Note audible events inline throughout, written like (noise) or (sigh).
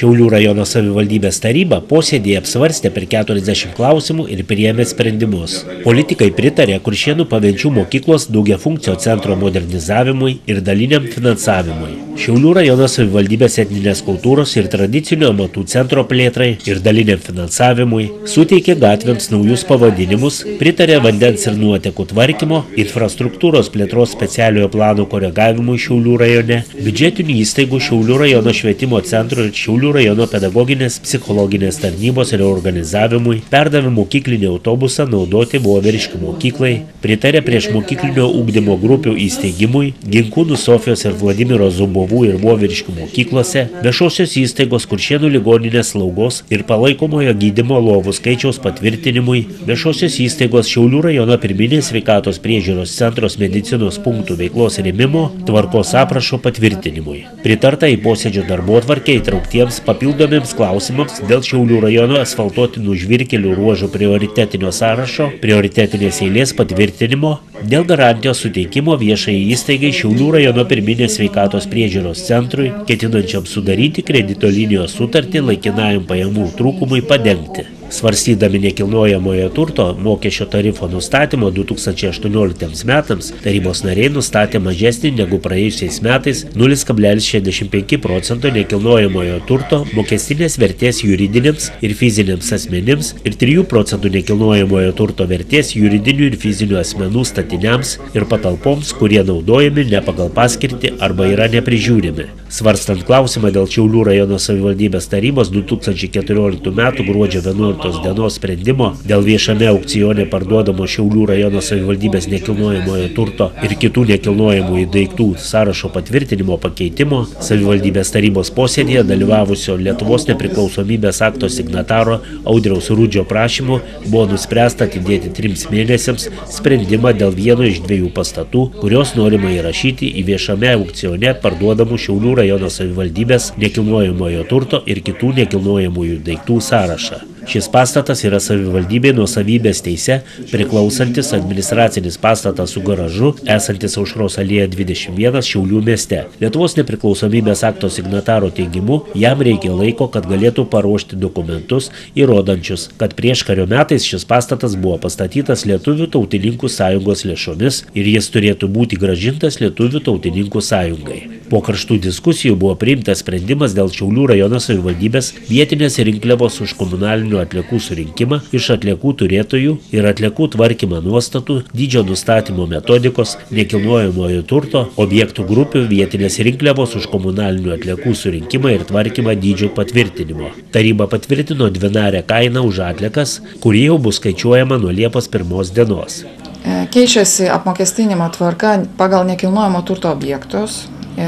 Šiaulių rajono savivaldybės taryba posėdėje apsvarstė per 40 klausimų ir priėmė sprendimus. Politikai pritarė Kuršienų pavenčių mokyklos daugia funkcio centro modernizavimui ir daliniam finansavimui. Šiaulių rajono savivaldybės etninės kultūros ir tradicinių amatų centro plėtrai ir daliniam finansavimui suteikė gatvėms naujus pavadinimus, pritarė vandens ir nuotekų tvarkymo, infrastruktūros plėtros specialiojo plano koregavimui Šiaulių rajone, biudžetinių įstaigų Šiaulių rajono švietimo centro ir Šiaulių Šiaulių rajono pedagoginės psichologinės tarnybos reorganizavimui, perdavė mokyklinį autobusą naudoti Voveriškių mokyklai, pritarė prieš mokyklinio ūkdymo grupių įsteigimui, Ginkūnų Sofijos ir Vladimiro Zubovų ir Voveriškių mokyklose, viešosios įstaigos Kuršienų ligoninės slaugos ir palaikomojo gydymo lovų skaičiaus patvirtinimui, viešosios įstaigos Šiaulių rajono pirminės sveikatos priežiūros centros medicinos punktų veiklos rėmimo tvarkos aprašo patvirtinimui. Pritarta į posėdžio darbo tvarkę įtrauktiems papildomiems klausimams dėl Šiaulių rajono asfaltuotinų žvirkelių ruožų prioritetinio sąrašo, prioritetinės eilės patvirtinimo, dėl garantijos suteikimo viešai įstaigai Šiaulių rajono pirminės sveikatos priežiūros centrui, ketinančiam sudaryti kredito linijos sutartį laikinajam pajamų trūkumui padengti. Svarstydami nekilnojamojo turto mokesčio tarifo nustatymo 2018 metams, tarybos nariai nustatė mažesnį negu praėjusiais metais 0,65 procento nekilnojamojo turto mokestinės vertės juridiniams ir fiziniams asmenims ir 3 procentų nekilnojamojo turto vertės juridinių ir fizinių asmenų statiniams ir patalpoms, kurie naudojami ne pagal paskirtį arba yra neprižiūrimi. Svarstant klausimą dėl Šiaulių rajono savivaldybės tarybos 2014 m. gruodžio 11 15 dienos sprendimo dėl viešame aukcione parduodamo Šiaulių rajono savivaldybės nekilnojamojo turto ir kitų nekilnojamųjų daiktų sąrašo patvirtinimo pakeitimo savivaldybės tarybos posėdėje dalyvavusio Lietuvos nepriklausomybės akto signataro Audriaus Rūdžio prašymu buvo nuspręsta atidėti trims mėnesiams sprendimą dėl vieno iš dviejų pastatų, kurios norima įrašyti į viešame aukcione parduodamų Šiaulių rajono savivaldybės nekilnojamojo turto ir kitų nekilnojamųjų daiktų sąrašą. Šis pastatas yra savivaldybė nuosavybės teise priklausantis administracinis pastatas su garažu, esantis Aušros alėja 21 Šiaulių mieste. Lietuvos nepriklausomybės akto signataro teigimu, jam reikia laiko, kad galėtų paruošti dokumentus įrodančius, kad prieš kario metais šis pastatas buvo pastatytas Lietuvių tautininkų sąjungos lėšomis ir jis turėtų būti gražintas Lietuvių tautininkų sąjungai. Po karštų diskusijų buvo priimtas sprendimas dėl Šiaulių rajono savivaldybės vietinės rinkliavos už komunalinių atliekų surinkimą iš atliekų turėtojų ir atliekų tvarkymą nuostatų, dydžio nustatymo metodikos, nekilnojamojo turto, objektų grupių, vietinės rinkliavos už komunalinių atliekų surinkimą ir tvarkymą dydžių patvirtinimo. Taryba patvirtino dvinarę kainą už atliekas, kuri jau bus skaičiuojama nuo Liepos pirmos dienos. E, keičiasi apmokestinimo tvarka pagal nekilnojamo turto objektus. E,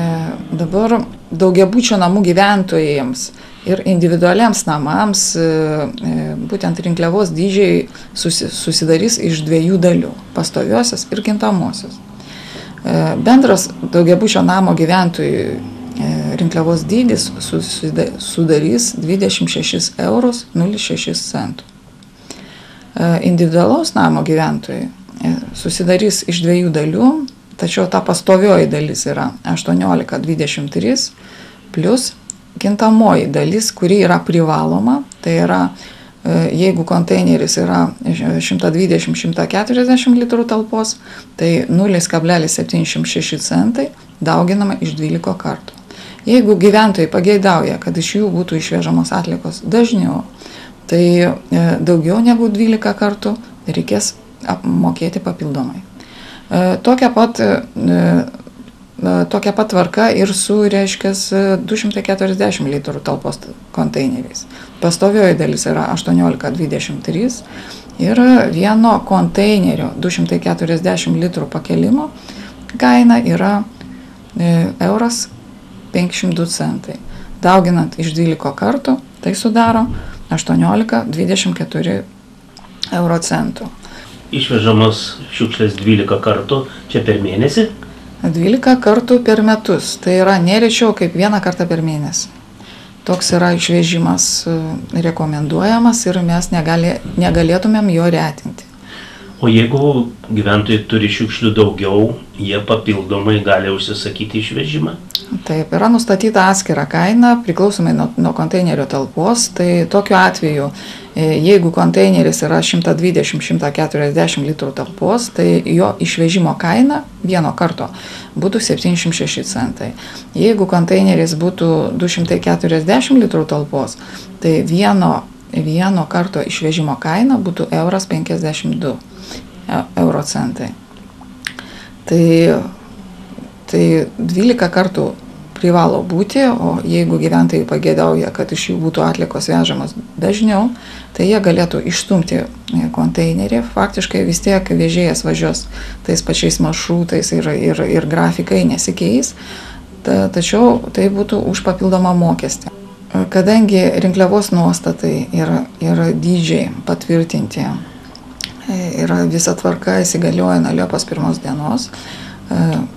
dabar daugiabučio namų gyventojams ir individualiams namams e, e, būtent rinkliavos dydžiai susidarys iš dviejų dalių - pastoviosios ir kintamosios. Bendras daugiabučio namo gyventojų rinkliavos dydis sudarys 26 eurus 06 centų. Individualaus namo gyventojai susidarys iš dviejų dalių, tačiau ta pastovioji dalis yra 18,23 plus kintamoji dalis, kuri yra privaloma, tai yra e, jeigu konteineris yra 120-140 litrų talpos, tai 0,76 centai dauginama iš 12 kartų. Jeigu gyventojai pageidauja, kad iš jų būtų išvežamos atlikos dažniau, tai e, daugiau negu 12 kartų reikės mokėti papildomai. E, tokia pat tokia pat tvarka ir su, reiškia, 240 litrų talpos konteineriais. Pastovioji dalis yra 18,23 ir vieno konteinerio 240 litrų pakelimo kaina yra e, euras 502 centai. Dauginant iš 12 kartų, tai sudaro 18,24 euro centų. Išvežamos šiukšlės 12 kartų čia per mėnesį? 12 kartų per metus, tai yra nerečiau kaip vieną kartą per mėnesį. Toks yra išvežimas e, rekomenduojamas ir mes negali, negalėtumėm jo retinti. O jeigu gyventojai turi šiukšlių daugiau, jie papildomai gali užsisakyti išvežimą? Taip, yra nustatyta atskira kaina priklausomai nuo, nuo konteinerio talpos. Tai tokiu atveju, jeigu konteineris yra 120-140 litrų talpos, tai jo išvežimo kaina vieno karto būtų 706 centai. Jeigu konteineris būtų 240 litrų talpos, tai vieno, vieno karto išvežimo kaina būtų euras 52 e, euro centai. Tai Tai 12 kartų privalo būti, o jeigu gyventojai pagėdauja, kad iš jų būtų atlikos vežamos dažniau, tai jie galėtų išstumti konteinerį. Faktiškai vis tiek vežėjas važiuos tais pačiais maršrutais ir, ir, ir grafikai nesikeis, ta, tačiau tai būtų už papildomą mokestį. Kadangi rinkliavos nuostatai yra, yra dydžiai patvirtinti, yra visa tvarka įsigalioja nuo Liepos pirmos dienos,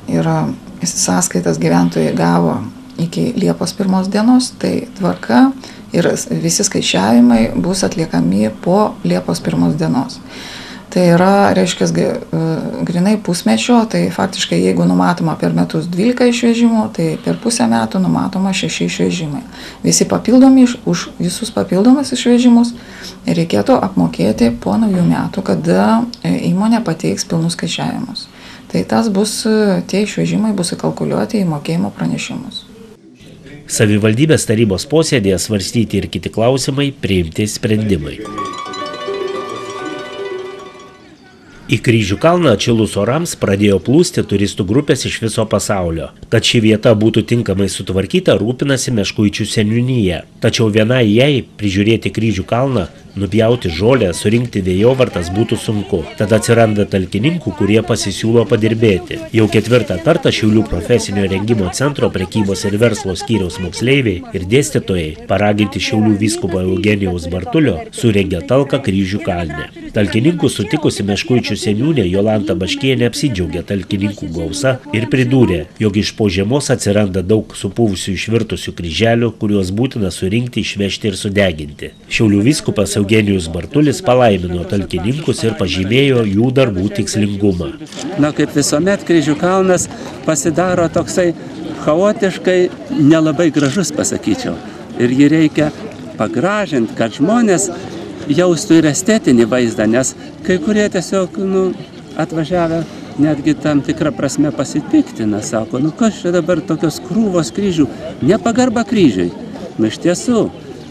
yra sąskaitas gyventojai gavo iki Liepos pirmos dienos, tai tvarka ir visi skaičiavimai bus atliekami po Liepos pirmos dienos. Tai yra, reiškia, e, grinai pusmečio, tai faktiškai jeigu numatoma per metus 12 išvežimų, tai per pusę metų numatoma 6 išvežimai. Visi papildomi, už visus papildomus išvežimus reikėtų apmokėti po naujų metų, kada e, įmonė pateiks pilnus skaičiavimus tai tas bus, tie išvežimai bus įkalkuliuoti į mokėjimo pranešimus. Savivaldybės tarybos posėdėje svarstyti ir kiti klausimai, priimti sprendimai. Į kryžių kalną atšilus orams pradėjo plūsti turistų grupės iš viso pasaulio. Kad ši vieta būtų tinkamai sutvarkyta, rūpinasi Meškuičių seniūnyje. Tačiau vienai jai prižiūrėti kryžių kalną Nupjauti žolę, surinkti vėjovartas būtų sunku. Tada atsiranda talkininkų, kurie pasisiūlo padirbėti. Jau ketvirtą kartą Šiaulių profesinio rengimo centro prekybos ir verslo skyriaus moksleiviai ir dėstytojai, paraginti Šiaulių vyskupo Eugenijaus Bartulio, surengė talką kryžių kalne. Talkininkų sutikusi meškuičių seniūnė Jolanta Baškienė apsidžiaugė talkininkų gausa ir pridūrė, jog iš po žiemos atsiranda daug supūvusių išvirtusių kryželių, kuriuos būtina surinkti, išvežti ir sudeginti. Šiaulių vyskupas Eugenijus Bartulis palaimino talkininkus ir pažymėjo jų darbų tikslingumą. Na, kaip visuomet, kryžių kalnas pasidaro toksai chaotiškai nelabai gražus, pasakyčiau. Ir jį reikia pagražinti, kad žmonės jaustų ir estetinį vaizdą, nes kai kurie tiesiog nu, atvažiavę netgi tam tikrą prasme pasipiktina, sako, nu kas čia dabar tokios krūvos kryžių, nepagarba kryžiui. Nu iš tiesų,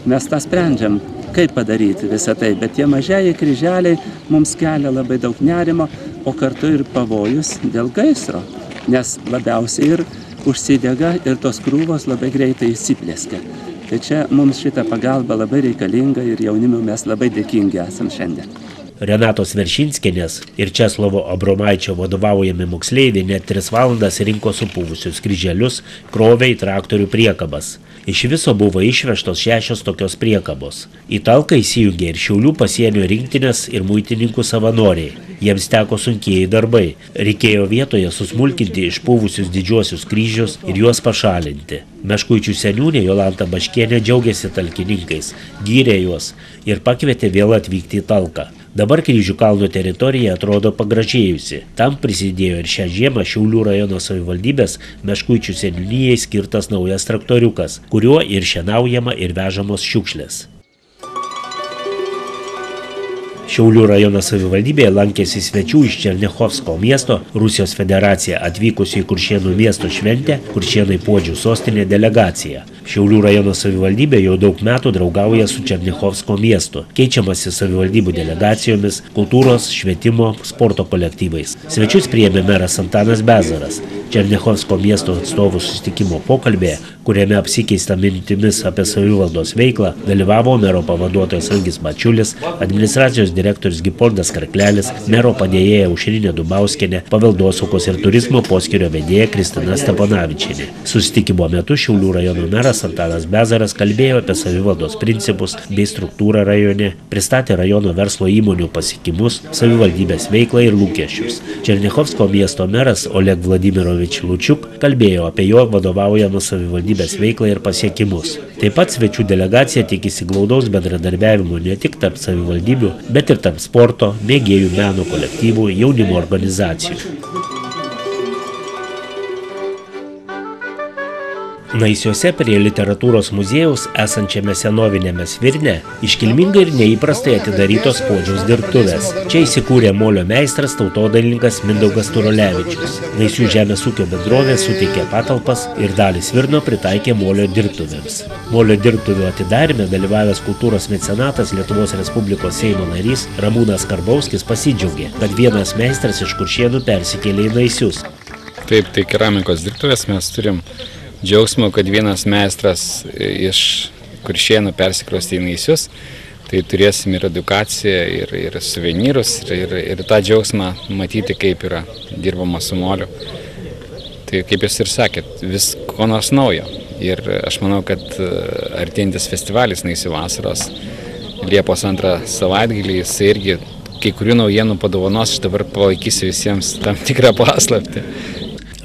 mes tą sprendžiam kaip padaryti visą tai, bet tie mažieji kryželiai mums kelia labai daug nerimo, o kartu ir pavojus dėl gaisro, nes labiausiai ir užsidega ir tos krūvos labai greitai įsiplėskia. Tai čia mums šita pagalba labai reikalinga ir jaunimui mes labai dėkingi esam šiandien. Renatos Veršinskienės ir Česlovo Abromaičio vadovaujami moksleiviai net 3 valandas rinko supūvusius kryželius, krovė į traktorių priekabas. Iš viso buvo išvežtos šešios tokios priekabos. Į talką įsijungė ir Šiaulių pasienio rinktinės ir muitininkų savanoriai. Jiems teko sunkieji darbai. Reikėjo vietoje susmulkinti išpuvusius didžiuosius kryžius ir juos pašalinti. Meškuičių seniūnė Jolanta Baškienė džiaugiasi talkininkais, gyrė juos ir pakvietė vėl atvykti į talką. Dabar Kryžių kalno teritorija atrodo pagražėjusi. Tam prisidėjo ir šią žiemą Šiaulių rajono savivaldybės Meškuičių seniūnyjai skirtas naujas traktoriukas, kuriuo ir šienaujama ir vežamos šiukšlės. Šiaulių rajono savivaldybėje lankėsi svečių iš Černiachovsko miesto, Rusijos federacija atvykusi į Kuršienų miesto šventę, Kuršienai puodžių sostinė delegacija. Šiaulių rajono savivaldybė jau daug metų draugauja su Černiachovsko miestu, keičiamasi savivaldybių delegacijomis, kultūros, švietimo, sporto kolektyvais. Svečius priėmė meras Antanas Bezaras. Černiachovsko miesto atstovų susitikimo pokalbėje, kuriame apsikeista mintimis apie savivaldos veiklą, dalyvavo mero pavaduotojas Angis Mačiulis, administracijos direktorius Gipoldas Karklelis, mero padėjėja Aušrinė Dubauskienė, paveldosaugos ir turizmo poskirio vedėja Kristina Steponavičienė. Susitikimo metu Šiaulių rajono meras Antanas Bezaras kalbėjo apie savivaldos principus bei struktūrą rajone, pristatė rajono verslo įmonių pasiekimus, savivaldybės veiklą ir lūkesčius. Černiachovsko miesto meras Oleg Vladimirovič Lučiuk kalbėjo apie jo vadovaujamą savivaldybės veiklą ir pasiekimus. Taip pat svečių delegacija tikisi glaudaus bendradarbiavimo ne tik tarp savivaldybių, bet ir tarp sporto, mėgėjų meno kolektyvų, jaunimo organizacijų. Naisiuose prie literatūros muziejaus esančiame senovinėme svirne iškilmingai ir neįprastai atidarytos podžiaus dirbtuvės. Čia įsikūrė molio meistras tautodalininkas Mindaugas Turolevičius. Naisių žemės ūkio bendrovė suteikė patalpas ir dalį svirno pritaikė molio dirbtuvėms. Molio dirbtuvių atidarime dalyvavęs kultūros mecenatas Lietuvos Respublikos Seimo narys Ramūnas Karbauskis pasidžiaugė, kad vienas meistras iš kuršienų persikėlė į Naisius. Taip, tai keramikos dirbtuvės mes turim džiaugsmo, kad vienas meistras iš kuršienų persikrosti į naisius, tai turėsim ir edukaciją, ir, ir suvenyrus, ir, ir, ir tą džiaugsmą matyti, kaip yra dirbama su moliu. Tai kaip jūs ir sakėt, vis ko nors naujo. Ir aš manau, kad e, artėjantis festivalis Naisių vasaros Liepos antrą savaitgalį, jis irgi kai kurių naujienų padovanos, aš dabar palaikysiu visiems tam tikrą paslaptį.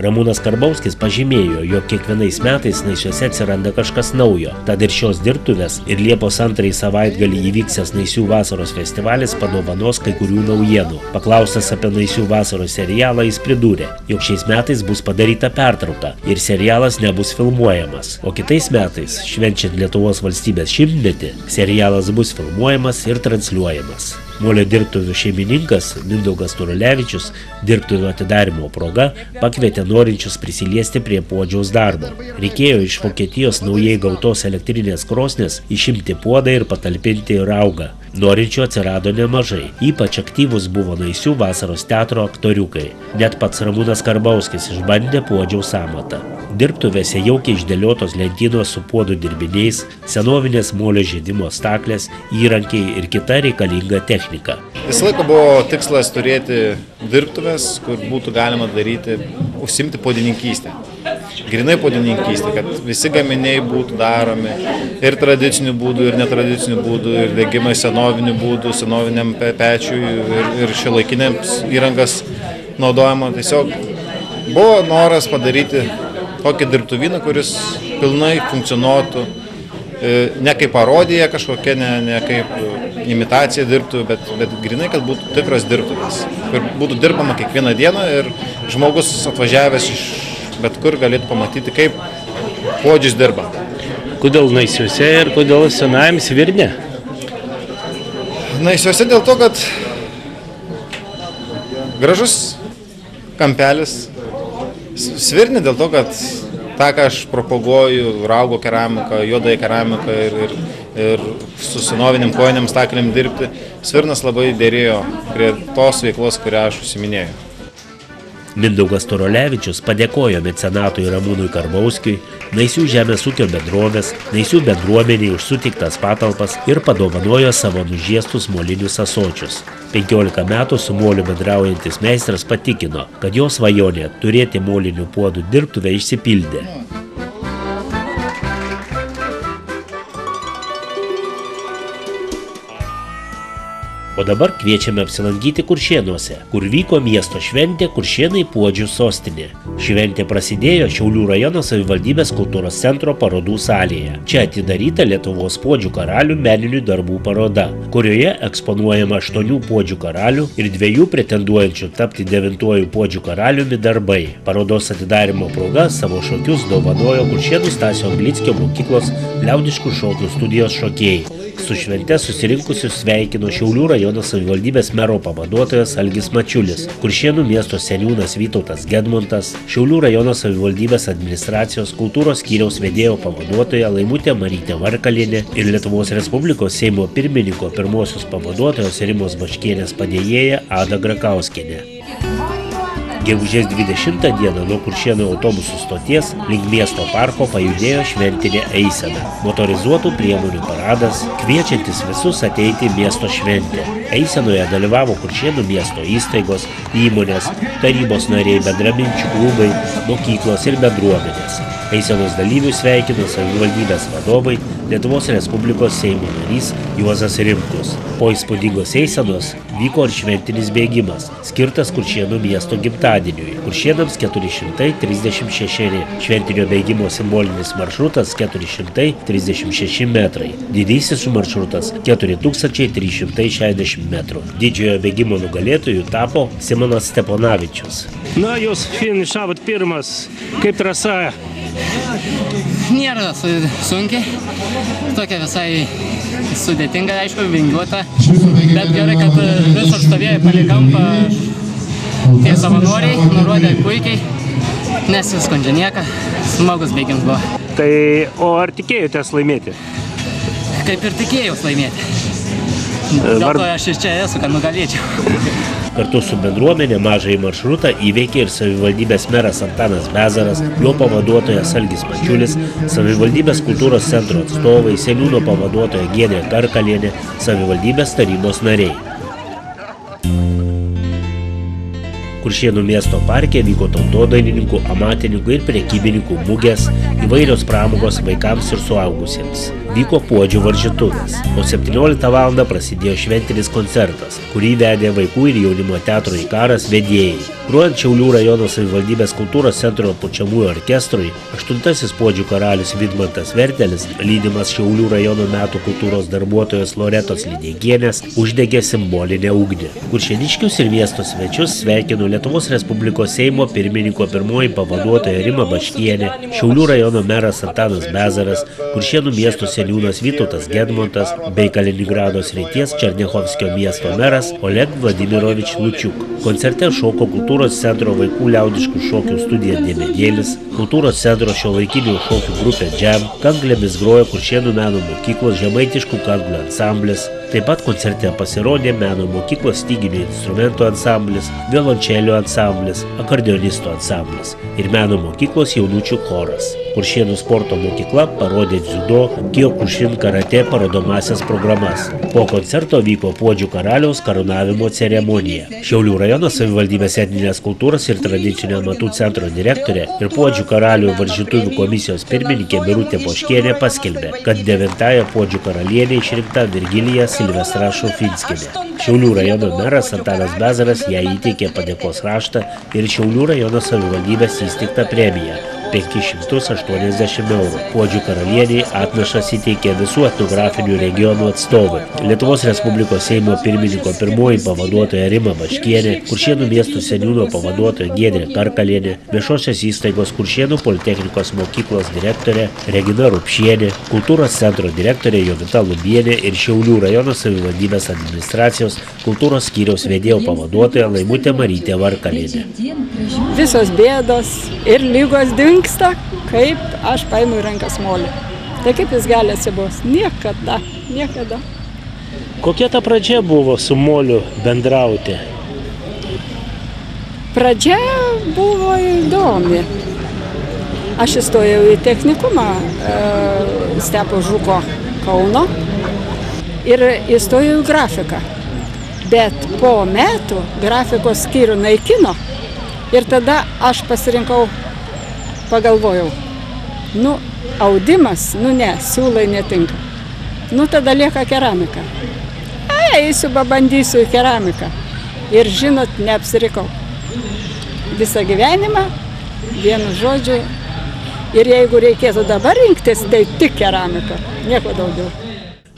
Ramūnas Karbauskis pažymėjo, jog kiekvienais metais Naisiuose atsiranda kažkas naujo. Tad ir šios dirbtuvės ir Liepos antrąjį savaitgalį įvyksęs Naisių vasaros festivalis padovanos kai kurių naujienų. Paklaustas apie Naisių vasaros serialą, jis pridūrė, jog šiais metais bus padaryta pertrauka ir serialas nebus filmuojamas. O kitais metais, švenčiant Lietuvos valstybės šimtmetį, serialas bus filmuojamas ir transliuojamas. Molio dirbtuvių šeimininkas Mindaugas Turulevičius dirbtuvių atidarimo proga pakvietė norinčius prisiliesti prie puodžiaus darbo. Reikėjo iš Vokietijos naujai gautos elektrinės krosnės išimti puodą ir patalpinti raugą. Norinčių atsirado nemažai. Ypač aktyvus buvo Naisių vasaros teatro aktoriukai. Net pats Ramūnas Karbauskis išbandė puodžiaus amatą. Dirbtuvėse jaukiai išdėliotos lentynos su puodų dirbiniais, senovinės molio žaidimo staklės, įrankiai ir kita reikalinga technika. Visą laiką buvo tikslas turėti dirbtuvės, kur būtų galima daryti, užsimti podininkystę grinai podininkystė, kad visi gaminiai būtų daromi ir tradicinių būdų, ir netradicinių būdų, ir degimai senovinių būdų, senoviniam pečiui ir, ir šiuolaikiniams įrangas naudojama. Tiesiog buvo noras padaryti tokį dirbtuvyną, kuris pilnai funkcionuotų e, ne kaip parodija kažkokia, ne, ne kaip imitacija dirbtų, bet, bet grinai, kad būtų tikras dirbtuvės, kur būtų dirbama kiekvieną dieną ir žmogus atvažiavęs iš bet kur galėtų pamatyti, kaip podžius dirba. Kodėl naisiuose ir kodėl senajam svirne? Naisiuose dėl to, kad gražus kampelis. Svirni dėl to, kad tą, ką aš propaguoju, raugo keramiką, juodąją keramiką ir, ir, ir su senoviniam kojiniam stakliam dirbti, svirnas labai dėrėjo prie tos veiklos, kurią aš užsiminėjau. Mindaugas Turolevičius padėkojo mecenatui Ramūnui Karbauskiui, Naisių žemės ūkio bendrovės, Naisių bendruomeniai už sutiktas patalpas ir padovanojo savo nužiestus molinius asočius. 15 metų su moliu bendraujantis meistras patikino, kad jo svajonė turėti molinių puodų dirbtuvę išsipildė. O dabar kviečiame apsilankyti Kuršėnuose, kur vyko miesto šventė Kuršėnai Puodžių sostinė. Šventė prasidėjo Šiaulių rajono savivaldybės kultūros centro parodų salėje. Čia atidaryta Lietuvos Puodžių karalių meninių darbų paroda, kurioje eksponuojama aštuonių Puodžių karalių ir dviejų pretenduojančių tapti devintuoju Puodžių karaliumi darbai. Parodos atidarimo proga savo šokius dovanojo Kuršėnų Stasio Anglickio mokyklos liaudiškų šokių studijos šokėjai. Su švente susirinkusius sveikino Šiaulių rajono savivaldybės mero pavaduotojas Algis Mačiulis, Kuršienų miesto seniūnas Vytautas Gedmontas, Šiaulių rajono savivaldybės administracijos kultūros skyriaus vedėjo pavaduotoja Laimutė Marytė Varkalienė ir Lietuvos Respublikos Seimo pirmininko pirmosios pavaduotojos Rimos Baškienės padėjėja Ada Grakauskienė. Gegužės 20 dieną nuo Kuršienų autobusų stoties link miesto parko pajudėjo šventinė eisena. Motorizuotų priemonių paradas, kviečiantis visus ateiti į miesto šventę. Eisenoje dalyvavo Kuršienų miesto įstaigos, įmonės, tarybos nariai, bendraminčių klubai, mokyklos ir bendruomenės. Eisenos dalyvių sveikino savivaldybės vadovai Lietuvos Respublikos Seimo narys Juozas Rimkus. Po įspūdingos eisenos vyko ir šventinis bėgimas, skirtas Kuršienų miesto gimtadieniui. Kuršienams 436. Šventinio bėgimo simbolinis maršrutas 436 metrai. Didysis maršrutas 4360 metrų. Didžiojo bėgimo nugalėtojų tapo Simonas Steponavičius. Na, jūs finišavot pirmas, kaip trasa nėra su, sunkiai, tokia visai sudėtinga, aišku, vingiuota, bet gerai, kad visur stovėjo palei kampą tie savanoriai, nurodė puikiai, nesiskundžia nieką, smagus bėgimas buvo. Tai o ar tikėjotės laimėti? Kaip ir tikėjausi laimėti. Dėl to aš iš čia esu, kad nugalėčiau. (laughs) Kartu su bendruomenė mažąjį maršrutą įveikė ir savivaldybės meras Antanas Bezaras, jo pavaduotojas Algis Mačiulis, savivaldybės kultūros centro atstovai, seniūno pavaduotoja Giedrė Karkalienė, savivaldybės tarybos nariai. Kuršienų miesto parke vyko tautodailininkų, amatininkų ir prekybininkų mugės, įvairios pramogos vaikams ir suaugusiems. Vyko puodžių varžytuvės, o 17 val. prasidėjo šventinis koncertas, kurį vedė vaikų ir jaunimo teatro įkaras vedėjai. Gruojant Šiaulių rajono savivaldybės kultūros centro pučiamųjų orkestrui, aštuntasis puodžių karalius Vidmantas Vertelis, lydimas Šiaulių rajono metų kultūros darbuotojos Loretos Lydėgienės, uždegė simbolinę ugnį. Kuršieniškius ir miesto svečius sveikino Lietuvos Respublikos Seimo pirmininko pirmoji pavaduotoja Rima Baškienė, Šiaulių rajono meras Antanas Bezaras, Kuršienų miesto seniūnas Vytautas Gedmontas bei Kaliningrado srities Černiechovskio miesto meras Oleg Vladimirovič Lučiuk. Koncerte šoko kultūros centro vaikų liaudiškų šokių studija Dėmedėlis, kultūros centro šio laikinių šokių grupė Džem, kanglėmis grojo Kuršienų meno mokyklos žemaitiškų kanglių ansamblis, Taip pat koncerte pasirodė meno mokyklos styginių instrumentų ansamblis, violončelio ansamblis, akordionistų ansamblis ir meno mokyklos jaunučių choras. Kuršienų sporto mokykla parodė dziudo, kiokušin karate parodomasias programas. Po koncerto vyko Puodžių karaliaus karūnavimo ceremonija. Šiaulių rajono savivaldybės etninės kultūros ir tradicinio amatų centro direktorė ir Puodžių karalių varžytuvių komisijos pirmininkė Birutė Poškienė paskelbė, kad devintąją Puodžių karalienė išrinkta Virgilija Silvestra Šofinskinė. Šiaulių rajono meras Antanas Bezaras ją įteikė padėkos raštą ir Šiaulių rajono savivaldybės įsteigtą premiją 580 eurų. Puodžių karalieniai atnašas įteikė visų etnografinių regionų atstovai. Lietuvos Respublikos Seimo pirmininko pirmoji pavaduotoja Rima Baškienė, Kuršienų miestų seniūno pavaduotoja Giedrė Karkalienė, viešosios įstaigos Kuršienų Politechnikos mokyklos direktorė Regina Rupšienė, kultūros centro direktorė Jovita Lubienė ir Šiaulių rajono savivaldybės administracijos kultūros skyriaus vedėjo pavaduotoja Laimutė Marytė Varkalienė. Visos bėdos ir lygos dinksta, kaip aš paimu į rankas molį. Tai kaip jis gali atsibos? Niekada, niekada. Kokia ta pradžia buvo su moliu bendrauti? Pradžia buvo įdomi. Aš įstojau į technikumą e, Stepo Žuko Kauno ir įstojau į grafiką. Bet po metų grafikos skyrių naikino ir tada aš pasirinkau, pagalvojau, nu, audimas, nu ne, siūlai netinka. Nu, tada lieka keramika. Eisiu, pabandysiu į keramiką. Ir žinot, neapsirikau. Visą gyvenimą, vienu žodžiu. Ir jeigu reikėtų dabar rinktis, tai tik keramika, nieko daugiau.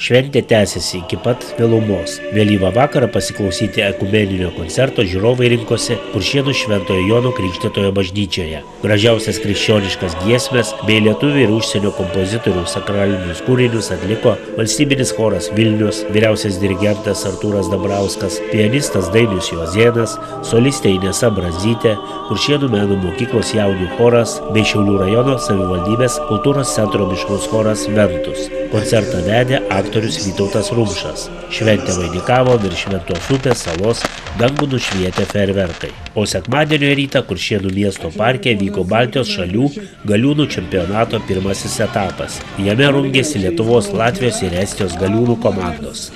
Šventė tęsiasi iki pat vėlumos. Vėlyvą vakarą pasiklausyti ekumeninio koncerto žiūrovai rinkosi Kuršienų Šventojo Jono Krikštėtojo bažnyčioje. Gražiausias krikščioniškas giesmės bei lietuvių ir užsienio kompozitorių sakralinius kūrinius atliko valstybinis choras Vilnius, vyriausias dirigentas Artūras Dabrauskas, pianistas Dainius Juozėnas, solistė Inesa Brazytė, Kuršienų menų mokyklos jaunių choras bei Šiaulių rajono savivaldybės kultūros centro mišrus choras Ventus. Koncertą vedė aktorius Vytautas Rumšas. Šventę vainikavo virš Šventos upės salos dangų nušvietę ferverkai. O sekmadienio rytą Kuršienų miesto parke vyko Baltijos šalių galiūnų čempionato pirmasis etapas. Jame rungėsi Lietuvos, Latvijos ir Estijos galiūnų komandos.